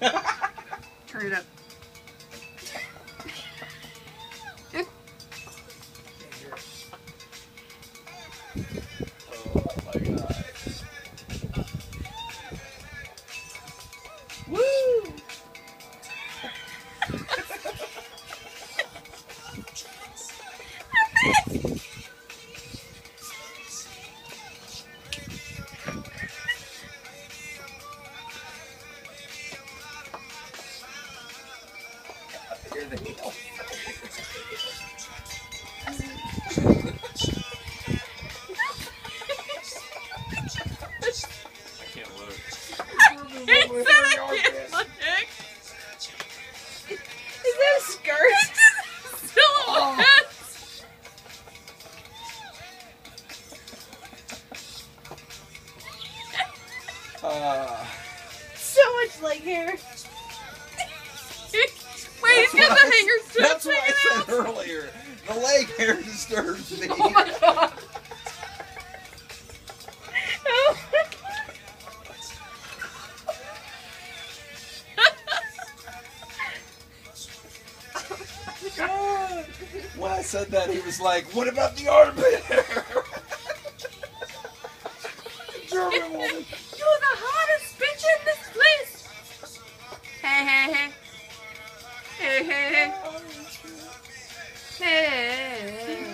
Turn it up. I can't look. Is that a skirt? Silhouette. Uh, So much leg hair. Disturbs me. Oh my god. God. When I said that, he was like, "What about the armpit hair?" German woman. You're the hottest bitch in this place. Hey, hey, hey. Hey, hey, hey. Hey.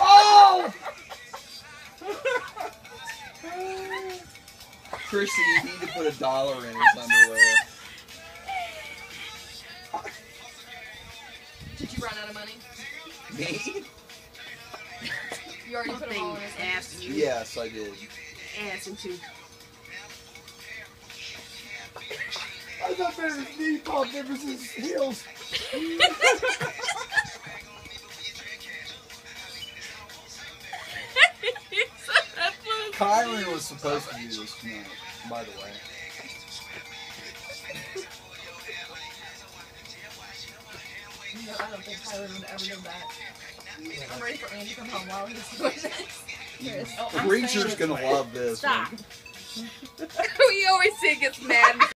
Oh! Chrissy, you need to put a dollar in his underwear. Did you run out of money? Me? You already put them all in his ass, you Yes, I did. ass into. I thought there was knee pump. There was his heels. Kyron was supposed to do this tonight, by the way. No, I don't think Tyler would ever do that. I'm ready for Andy to come home while he's doing this. Here it is. Oh, The I'm Breacher's saying gonna love this. Stop. one. we always say he gets mad